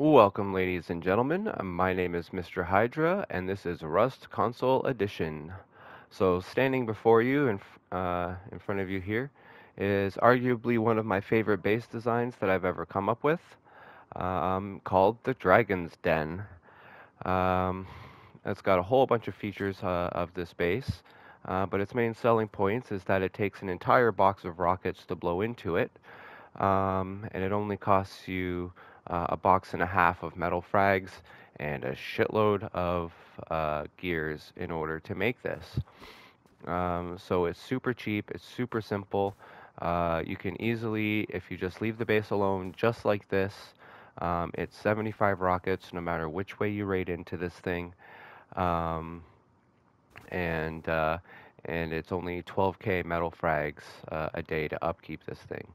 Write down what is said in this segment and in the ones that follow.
Welcome, ladies and gentlemen. My name is Mr. Hydra, and this is Rust Console Edition. So, standing before you f- uh, in front of you here is arguably one of my favorite base designs that I've ever come up with, um, called the Dragon's Den. Um, it's got a whole bunch of features uh, of this base, uh, but its main selling points is that it takes an entire box of rockets to blow into it, um, and it only costs you uh, a box and a half of metal frags and a shitload of uh, gears in order to make this. Um, so it's super cheap, it's super simple. Uh, you can easily, if you just leave the base alone, just like this, um, it's 75 rockets no matter which way you raid into this thing. Um, and uh, and it's only 12k metal frags uh, a day to upkeep this thing.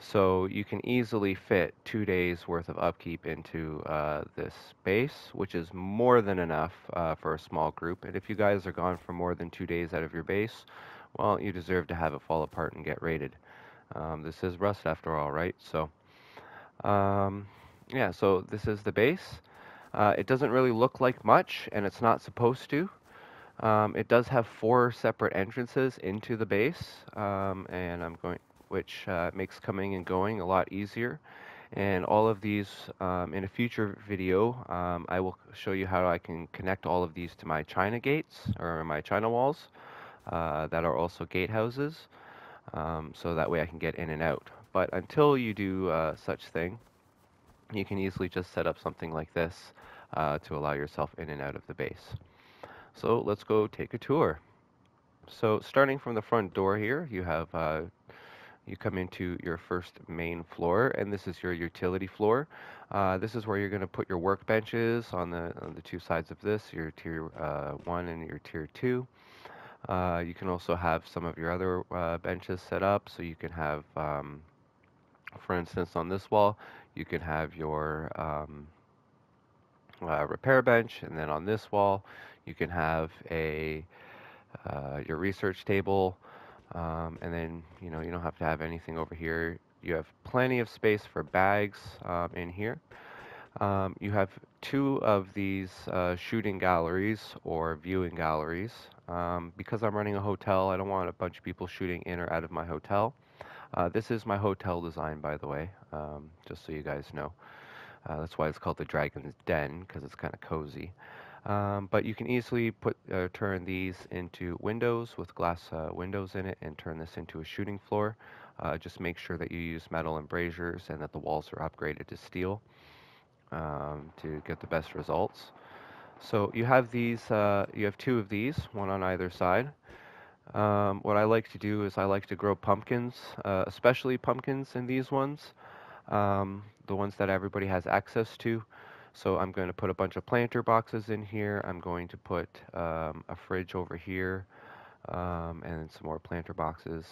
So you can easily fit two days worth of upkeep into uh, this base, which is more than enough uh, for a small group. And if you guys are gone for more than two days out of your base, well, you deserve to have it fall apart and get raided. Um, this is Rust after all, right? So, um, yeah, so this is the base. Uh, it doesn't really look like much, and it's not supposed to. Um, it does have four separate entrances into the base, um, and I'm going, which uh, makes coming and going a lot easier. And all of these, um, in a future video, um, I will show you how I can connect all of these to my China gates or my China walls uh, that are also gatehouses, um, so that way I can get in and out. But until you do uh, such thing, you can easily just set up something like this uh, to allow yourself in and out of the base. So let's go take a tour. So starting from the front door here, you have uh, you come into your first main floor, and this is your utility floor. Uh, this is where you're going to put your workbenches on the on the two sides of this, your tier uh, one and your tier two. Uh, you can also have some of your other uh, benches set up, so you can have, um, for instance, on this wall, you can have your um, uh, repair bench, and then on this wall, you can have a uh, your research table, um, and then you know you don't have to have anything over here. You have plenty of space for bags um, in here. Um, you have two of these uh, shooting galleries or viewing galleries. Um, because I'm running a hotel, I don't want a bunch of people shooting in or out of my hotel. Uh, this is my hotel design, by the way, um, just so you guys know. Uh, that's why it's called the Dragon's Den, because it's kind of cozy. Um, but you can easily put uh, turn these into windows with glass uh, windows in it and turn this into a shooting floor. Uh, just make sure that you use metal embrasures and that the walls are upgraded to steel um, to get the best results. So you have these, uh, you have two of these, one on either side. Um, what I like to do is I like to grow pumpkins, uh, especially pumpkins in these ones, um, the ones that everybody has access to. So I'm going to put a bunch of planter boxes in here. I'm going to put um, a fridge over here um, and some more planter boxes.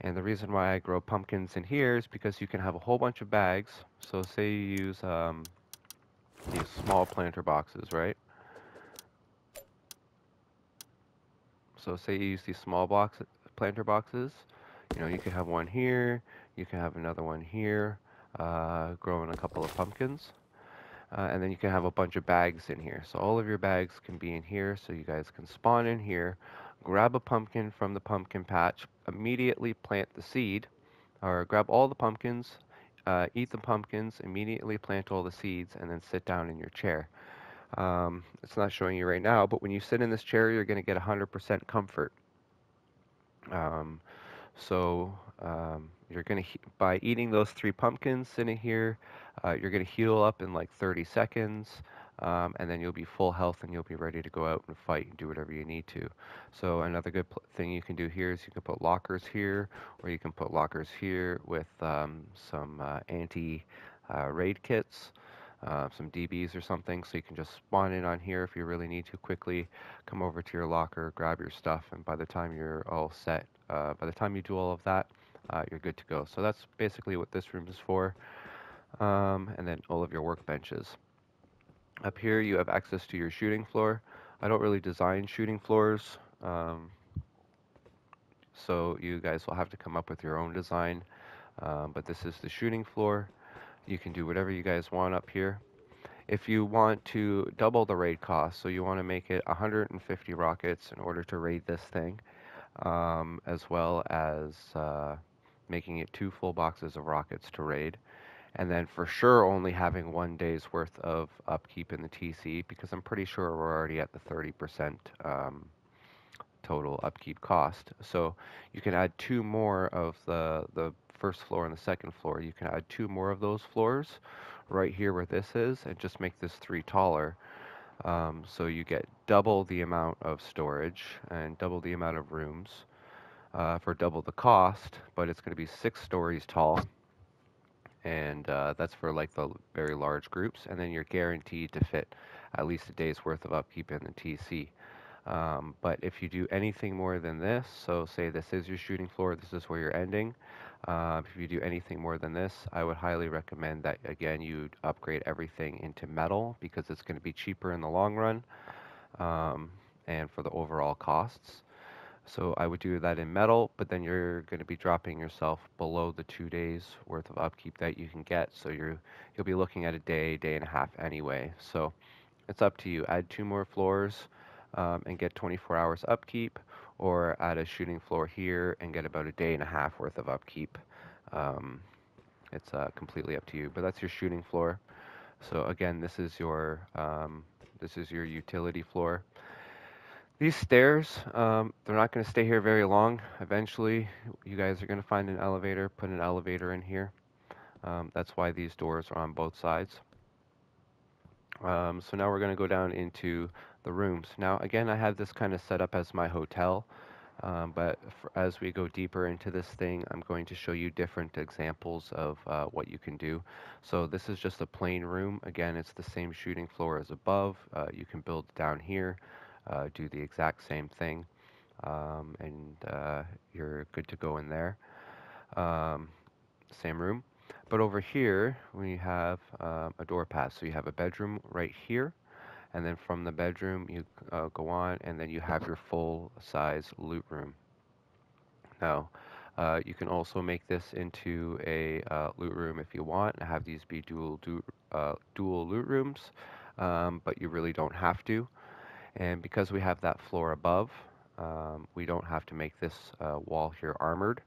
And the reason why I grow pumpkins in here is because you can have a whole bunch of bags. So say you use um, these small planter boxes, right? So say you use these small box planter boxes, you know, you could have one here, you can have another one here, uh, growing a couple of pumpkins. Uh, and then you can have a bunch of bags in here. So all of your bags can be in here, so you guys can spawn in here, grab a pumpkin from the pumpkin patch, immediately plant the seed, or grab all the pumpkins, uh, eat the pumpkins, immediately plant all the seeds, and then sit down in your chair. Um, it's not showing you right now, but when you sit in this chair, you're going to get 100% comfort. Um, so um, you're going to, by eating those three pumpkins sitting here, uh, you're going to heal up in like 30 seconds. Um, and then you'll be full health and you'll be ready to go out and fight and do whatever you need to. So another good thing you can do here is you can put lockers here, or you can put lockers here with um, some uh, anti uh, raid kits uh, some DBs or something, so you can just spawn in on here if you really need to quickly. Come over to your locker, grab your stuff, and by the time you're all set, uh, by the time you do all of that, uh, you're good to go. So that's basically what this room is for. Um, and then all of your workbenches. Up here you have access to your shooting floor. I don't really design shooting floors, um, so you guys will have to come up with your own design. Um, but this is the shooting floor. You can do whatever you guys want up here. If you want to double the raid cost, so you want to make it 150 rockets in order to raid this thing, um, as well as uh, making it two full boxes of rockets to raid, and then for sure only having one day's worth of upkeep in the TC because I'm pretty sure we're already at the 30% um, total upkeep cost. So you can add two more of the, the first floor and the second floor. You can add two more of those floors right here where this is and just make this three taller. Um, so you get double the amount of storage and double the amount of rooms uh, for double the cost, but it's going to be six stories tall and uh, that's for like the very large groups. And then you're guaranteed to fit at least a day's worth of upkeep in the TC. Um, but if you do anything more than this, so say this is your shooting floor, this is where you're ending. Uh, if you do anything more than this, I would highly recommend that again you upgrade everything into metal because it's going to be cheaper in the long run um, and for the overall costs. So I would do that in metal, but then you're going to be dropping yourself below the two days worth of upkeep that you can get. So you're you'll be looking at a day, day and a half anyway. So it's up to you. Add two more floors um, and get 24 hours upkeep, or add a shooting floor here and get about a day and a half worth of upkeep. Um, it's uh, completely up to you, but that's your shooting floor. So again, this is your um, this is your utility floor. These stairs, um, they're not going to stay here very long. Eventually, you guys are going to find an elevator, put an elevator in here. Um, that's why these doors are on both sides. Um, so now we're going to go down into the rooms. Now, again, I have this kind of set up as my hotel, um, but as we go deeper into this thing, I'm going to show you different examples of uh, what you can do. So this is just a plain room. Again, it's the same shooting floor as above. Uh, you can build down here uh, do the exact same thing, um, and uh, you're good to go in there. Um, same room. But over here, we have um, a door path. So you have a bedroom right here, and then from the bedroom, you uh, go on, and then you have your full size loot room. Now, uh, you can also make this into a uh, loot room if you want, and have these be dual, du uh, dual loot rooms, um, but you really don't have to. And because we have that floor above, um, we don't have to make this uh, wall here armored.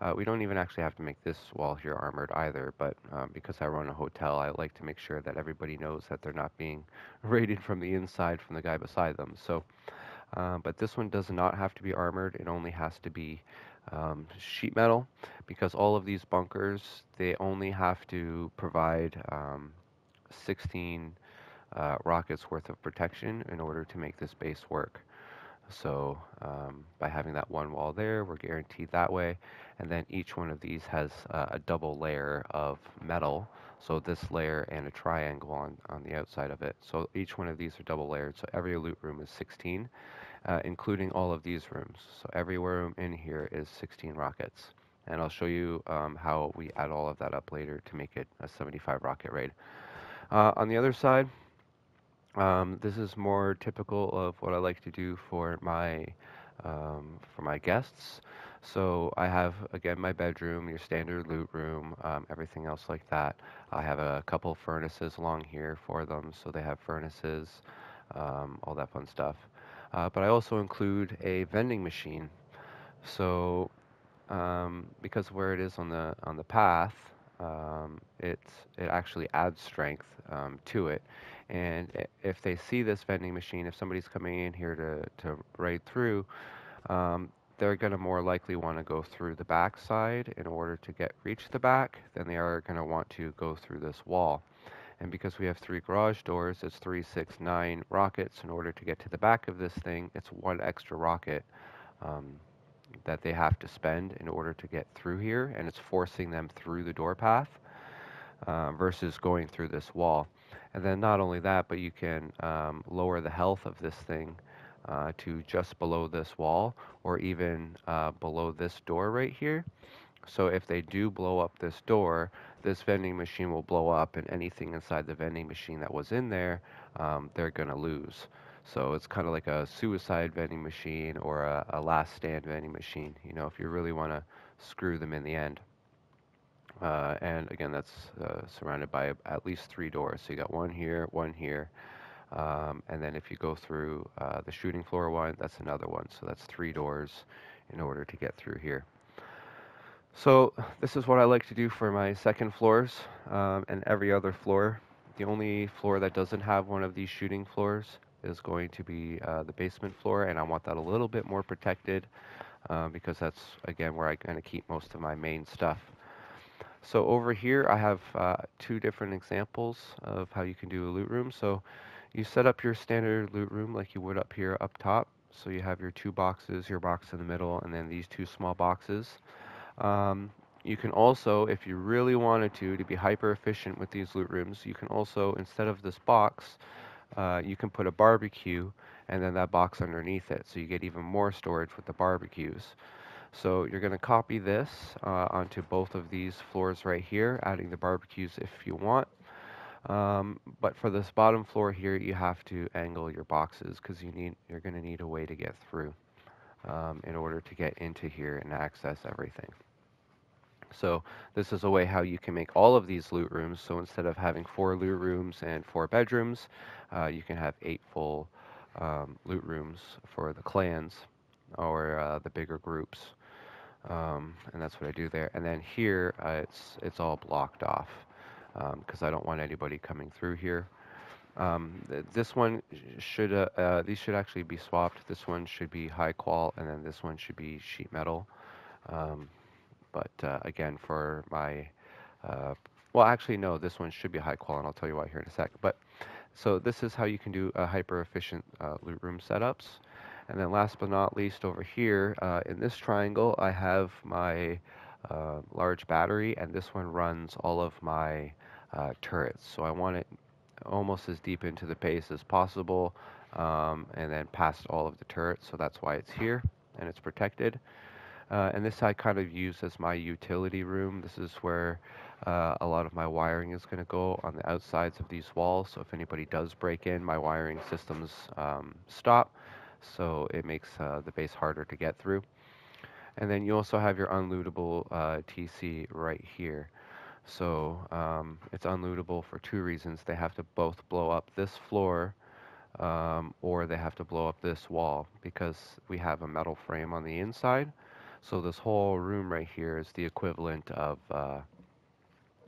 Uh, we don't even actually have to make this wall here armored either, but um, because I run a hotel, I like to make sure that everybody knows that they're not being raided from the inside from the guy beside them. So, uh, but this one does not have to be armored. It only has to be um, sheet metal because all of these bunkers, they only have to provide um, 16 uh, rockets worth of protection in order to make this base work. So um, by having that one wall there, we're guaranteed that way. And then each one of these has uh, a double layer of metal. So this layer and a triangle on, on the outside of it. So each one of these are double layered. So every loot room is 16, uh, including all of these rooms. So every room in here is 16 rockets. And I'll show you um, how we add all of that up later to make it a 75 rocket raid. Uh, on the other side, um, this is more typical of what I like to do for my um, for my guests. So I have again my bedroom, your standard loot room, um, everything else like that. I have a couple furnaces along here for them, so they have furnaces, um, all that fun stuff. Uh, but I also include a vending machine. So um, because where it is on the on the path, um, it it actually adds strength to it and if they see this vending machine, if somebody's coming in here to, to raid through, um, they're going to more likely want to go through the back side in order to get reach the back than they are going to want to go through this wall. And because we have three garage doors, it's three, six, nine rockets. In order to get to the back of this thing, it's one extra rocket um, that they have to spend in order to get through here, and it's forcing them through the door path uh, versus going through this wall. And then not only that, but you can um, lower the health of this thing uh, to just below this wall or even uh, below this door right here. So if they do blow up this door, this vending machine will blow up and anything inside the vending machine that was in there, um, they're going to lose. So it's kind of like a suicide vending machine or a, a, last stand vending machine, you know, if you really want to screw them in the end. Uh, and again, that's uh, surrounded by at least three doors. So you got one here, one here, um, and then if you go through uh, the shooting floor one, that's another one. So that's three doors in order to get through here. So this is what I like to do for my second floors um, and every other floor. The only floor that doesn't have one of these shooting floors is going to be uh, the basement floor, and I want that a little bit more protected uh, because that's, again, where I kind of keep most of my main stuff. So over here, I have uh, two different examples of how you can do a loot room. So you set up your standard loot room like you would up here up top. So you have your two boxes, your box in the middle, and then these two small boxes. Um, you can also, if you really wanted to, to be hyper efficient with these loot rooms, you can also, instead of this box, uh, you can put a barbecue and then that box underneath it. So you get even more storage with the barbecues. So you're going to copy this uh, onto both of these floors right here, adding the barbecues if you want. Um, but for this bottom floor here, you have to angle your boxes because you need you're going to need a way to get through um, in order to get into here and access everything. So this is a way how you can make all of these loot rooms. So instead of having four loot rooms and four bedrooms, uh, you can have eight full um, loot rooms for the clans or uh, the bigger groups. Um, and that's what I do there. And then here, uh, it's it's all blocked off because um, I don't want anybody coming through here. Um, th this one should uh, uh, these should actually be swapped. This one should be high qual, and then this one should be sheet metal. Um, but uh, again, for my uh, well, actually no, this one should be high qual, and I'll tell you why here in a sec. But so this is how you can do a hyper efficient uh, loot room setups. And then last but not least over here, uh, in this triangle, I have my uh, large battery, and this one runs all of my uh, turrets. So I want it almost as deep into the base as possible, um, and then past all of the turrets, so that's why it's here, and it's protected. Uh, and this I kind of use as my utility room. This is where uh, a lot of my wiring is going to go on the outsides of these walls. So if anybody does break in, my wiring systems um, stop. So it makes uh, the base harder to get through. And then you also have your unlootable uh, TC right here. So um, it's unlootable for two reasons. They have to both blow up this floor um, or they have to blow up this wall because we have a metal frame on the inside. So this whole room right here is the equivalent of uh,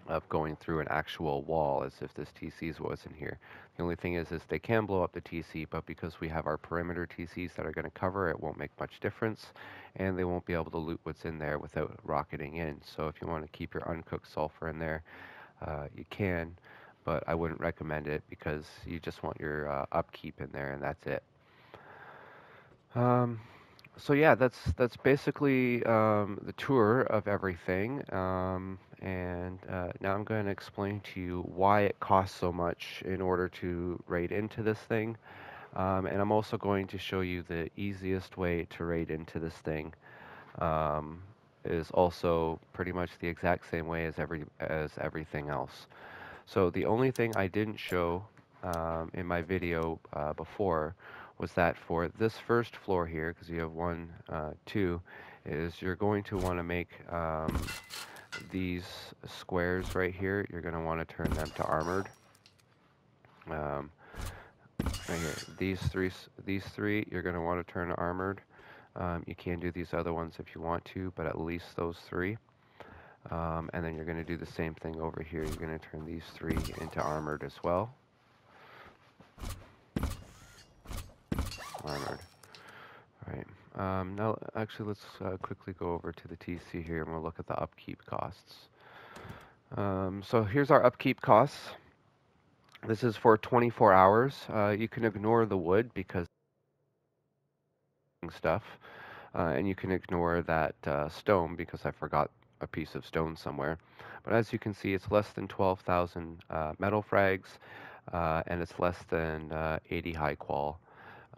of going through an actual wall as if this TCs was in here. The only thing is, is they can blow up the TC, but because we have our perimeter TCs that are going to cover it, won't make much difference, and they won't be able to loot what's in there without rocketing in. So if you want to keep your uncooked sulfur in there, uh, you can, but I wouldn't recommend it because you just want your uh, upkeep in there, and that's it. Um, so yeah, that's that's basically um, the tour of everything. Um, and uh, now I'm going to explain to you why it costs so much in order to raid into this thing. Um, and I'm also going to show you the easiest way to raid into this thing. Um, is also pretty much the exact same way as every as everything else. So the only thing I didn't show um, in my video uh, before was that for this first floor here, because you have one, uh, two, is you're going to want to make um, these squares right here, you're going to want to turn them to armored. Um, right here, these three, these three, you're going to want to turn armored. Um, you can do these other ones if you want to, but at least those three. Um, and then you're going to do the same thing over here. You're going to turn these three into armored as well. Armored. Right. Um, now, actually, let's uh, quickly go over to the TC here and we'll look at the upkeep costs. Um, so here's our upkeep costs. This is for 24 hours. Uh, you can ignore the wood because stuff, uh, and you can ignore that uh, stone because I forgot a piece of stone somewhere. But as you can see, it's less than 12,000 uh, metal frags, uh, and it's less than 80 high qual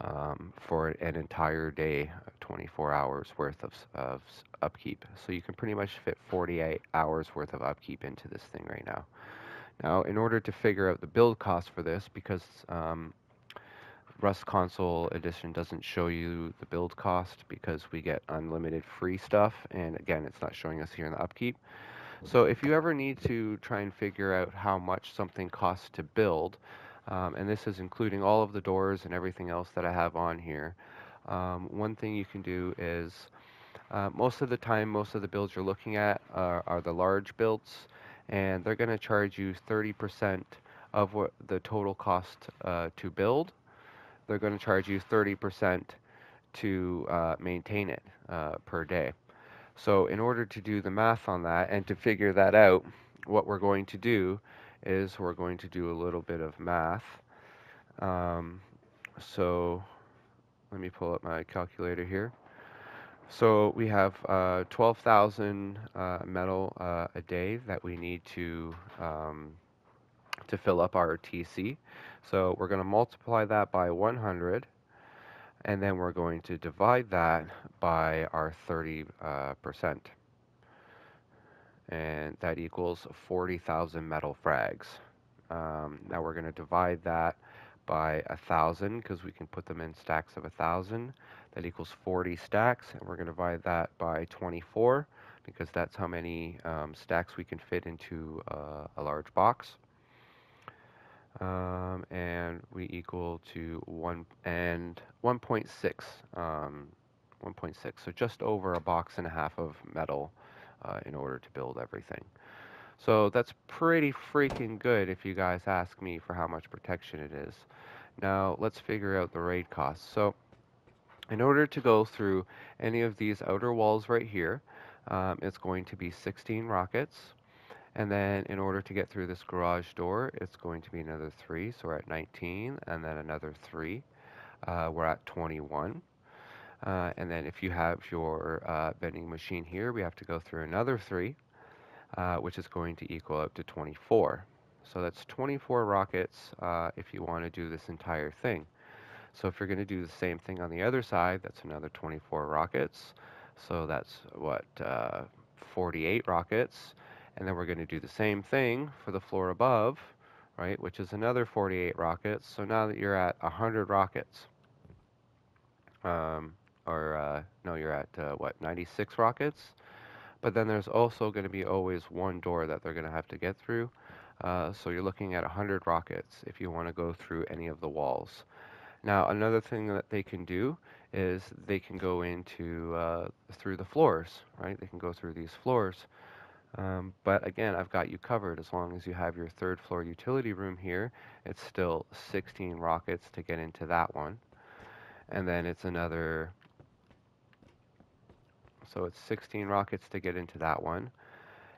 um, for an entire day, 24 hours worth of, of upkeep. So you can pretty much fit 48 hours worth of upkeep into this thing right now. Now, in order to figure out the build cost for this, because um, Rust Console Edition doesn't show you the build cost because we get unlimited free stuff, and again, it's not showing us here in the upkeep. So if you ever need to try and figure out how much something costs to build, um, and this is including all of the doors and everything else that I have on here, um, one thing you can do is uh, most of the time, most of the builds you're looking at are, are the large builds, and they're going to charge you 30% of what the total cost uh, to build. They're going to charge you 30% to uh, maintain it uh, per day. So in order to do the math on that and to figure that out, what we're going to do is we're going to do a little bit of math. Um, so let me pull up my calculator here. So we have uh, 12,000 uh, metal uh, a day that we need to um, to fill up our TC. So we're going to multiply that by 100 and then we're going to divide that by our 30%. Uh, and that equals 40,000 metal frags. Um, now we're going to divide that by a thousand because we can put them in stacks of a thousand. That equals 40 stacks, and we're going to divide that by 24 because that's how many um, stacks we can fit into uh, a large box um, and we equal to 1 and 1.6 um, 1.6 so just over a box and a half of metal uh, in order to build everything so that's pretty freaking good if you guys ask me for how much protection it is now let's figure out the raid costs so in order to go through any of these outer walls right here um, it's going to be 16 rockets and then in order to get through this garage door, it's going to be another 3. So we're at 19, and then another 3. Uh, we're at 21. Uh, and then if you have your uh, vending machine here, we have to go through another 3, uh, which is going to equal up to 24. So that's 24 rockets uh, if you want to do this entire thing. So if you're going to do the same thing on the other side, that's another 24 rockets. So that's what, uh, 48 rockets. And then we're going to do the same thing for the floor above, right, which is another 48 rockets. So now that you're at 100 rockets, um, or uh, no, you're at uh, what, 96 rockets? But then there's also going to be always one door that they're going to have to get through. Uh, so you're looking at 100 rockets if you want to go through any of the walls. Now, another thing that they can do is they can go into uh, through the floors, right? They can go through these floors. Um, but again, I've got you covered as long as you have your third floor utility room here. It's still 16 rockets to get into that one. And then it's another, so it's 16 rockets to get into that one.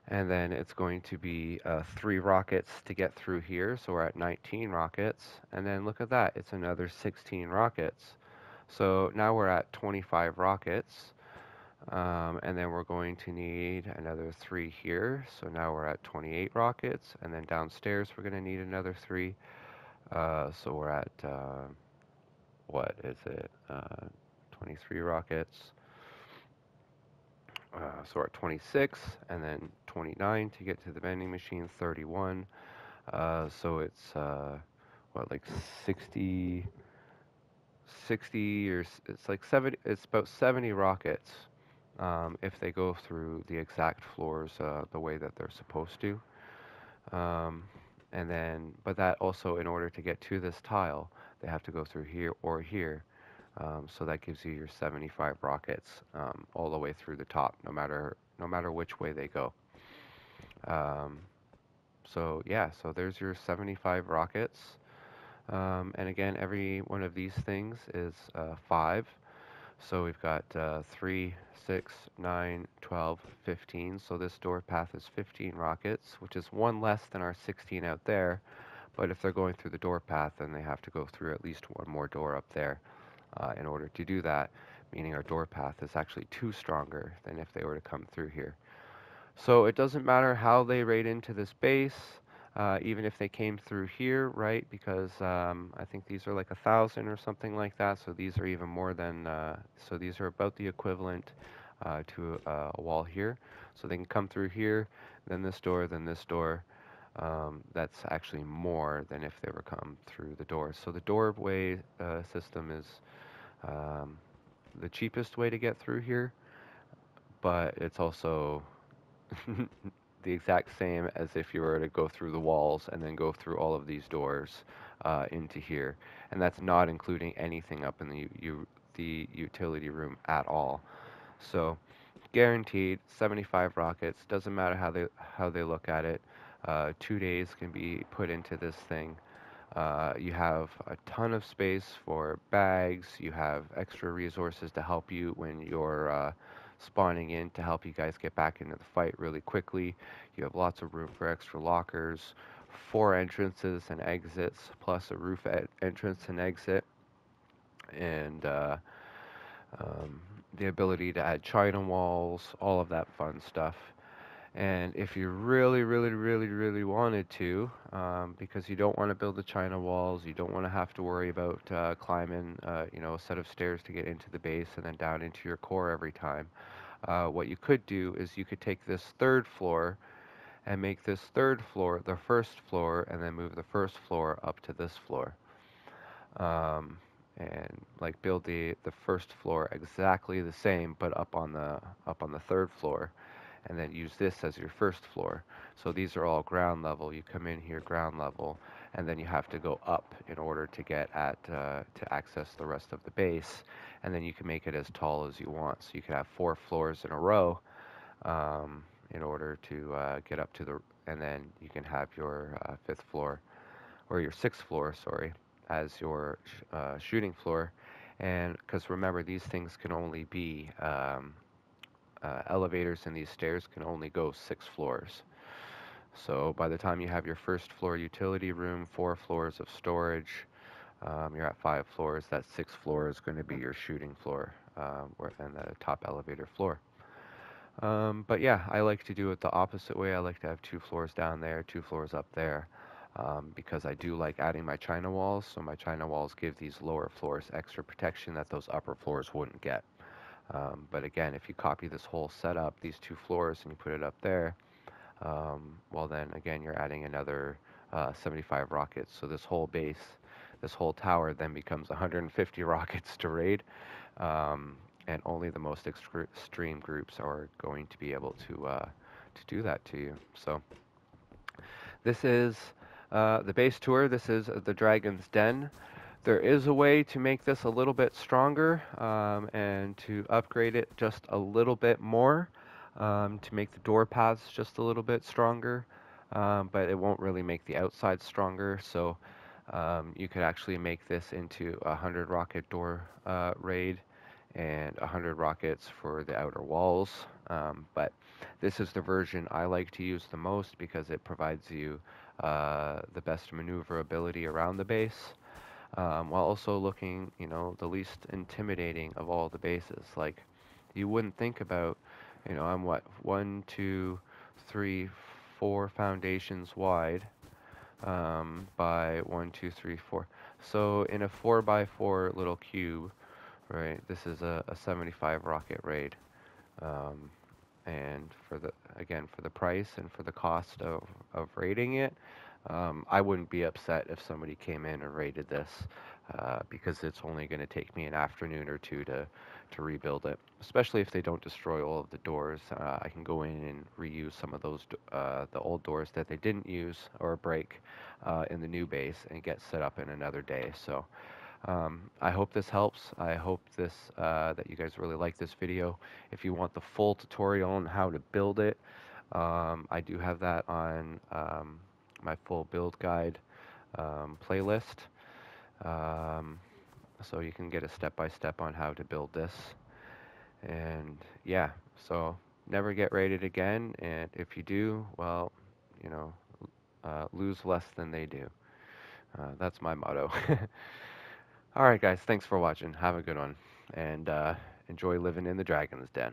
And then it's going to be uh, three rockets to get through here. So we're at 19 rockets. And then look at that, it's another 16 rockets. So now we're at 25 rockets. Um, and then we're going to need another three here. So now we're at 28 rockets. And then downstairs we're going to need another three. Uh, so we're at, uh, what is it? Uh, 23 rockets. Uh, so at 26 and then 29 to get to the vending machine, 31. Uh, so it's, uh, what, like 60, 60 or it's like 70, it's about 70 rockets um, if they go through the exact floors uh, the way that they're supposed to. Um, and then, but that also, in order to get to this tile, they have to go through here or here. Um, so that gives you your 75 rockets um, all the way through the top, no matter no matter which way they go. Um, so yeah, so there's your 75 rockets. Um, and again, every one of these things is uh, five. So we've got uh, 3, 6, 9, 12, 15. So this door path is 15 rockets, which is one less than our 16 out there. But if they're going through the door path, then they have to go through at least one more door up there uh, in order to do that, meaning our door path is actually two stronger than if they were to come through here. So it doesn't matter how they raid into this base uh, even if they came through here, right? Because um, I think these are like a thousand or something like that. So these are even more than, uh, so these are about the equivalent uh, to a, a wall here. So they can come through here, then this door, then this door. Um, that's actually more than if they were come through the door. So the doorway uh, system is um, the cheapest way to get through here, but it's also the exact same as if you were to go through the walls and then go through all of these doors uh, into here. And that's not including anything up in the, the utility room at all. So guaranteed 75 rockets. Doesn't matter how they how they look at it. Uh, two days can be put into this thing. Uh, you have a ton of space for bags. You have extra resources to help you when you're uh, spawning in to help you guys get back into the fight really quickly. You have lots of room for extra lockers, four entrances and exits, plus a roof entrance and exit, and uh, um, the ability to add china walls, all of that fun stuff. And if you really, really, really, really wanted to, um, because you don't want to build the china walls, you don't want to have to worry about uh, climbing, uh, you know, a set of stairs to get into the base and then down into your core every time. Uh, what you could do is you could take this third floor and make this third floor the first floor, and then move the first floor up to this floor. Um, and like build the the first floor exactly the same but up on the up on the third floor and then use this as your first floor. So these are all ground level. You come in here ground level, and then you have to go up in order to get at uh, to access the rest of the base. And then you can make it as tall as you want. So you can have four floors in a row um, in order to uh, get up to the, and then you can have your uh, fifth floor or your sixth floor, sorry, as your sh uh, shooting floor. And because remember, these things can only be um, uh, elevators and these stairs can only go six floors. So by the time you have your first floor utility room, four floors of storage, um, you're at five floors. That sixth floor is going to be your shooting floor um, and the top elevator floor. Um, but yeah, I like to do it the opposite way. I like to have two floors down there, two floors up there, um, because I do like adding my china walls. So my china walls give these lower floors extra protection that those upper floors wouldn't get. Um, but again, if you copy this whole setup, these two floors, and you put it up there, um, well then again, you're adding another uh, 75 rockets. So this whole base, this whole tower then becomes 150 rockets to raid. Um, and only the most extreme groups are going to be able to uh, to do that to you. So this is uh, the base tour. This is the Dragon's Den. There is a way to make this a little bit stronger um, and to upgrade it just a little bit more um, to make the door paths just a little bit stronger, um, but it won't really make the outside stronger. So um, you could actually make this into a 100 rocket door uh, raid and a 100 rockets for the outer walls. Um, but this is the version I like to use the most because it provides you uh, the best maneuverability around the base um, while also looking, you know, the least intimidating of all the bases. Like, you wouldn't think about, you know, I'm what, one, two, three, four foundations wide um, by one, two, three, four. So in a four by four little cube, right, this is a, a 75 rocket raid. Um, and for the, again, for the price and for the cost of, of raiding it, um, I wouldn't be upset if somebody came in and raided this uh, because it's only going to take me an afternoon or two to, to rebuild it. Especially if they don't destroy all of the doors, uh, I can go in and reuse some of those uh, the old doors that they didn't use or break uh, in the new base and get set up in another day. So. Um, I hope this helps. I hope this uh, that you guys really like this video. If you want the full tutorial on how to build it, um, I do have that on um, my full build guide um, playlist. Um, so you can get a step-by-step -step on how to build this. And yeah, so never get raided again. And if you do, well, you know, uh, lose less than they do. Uh, that's my motto. All right, guys, thanks for watching. Have a good one. And uh, enjoy living in the Dragon's Den.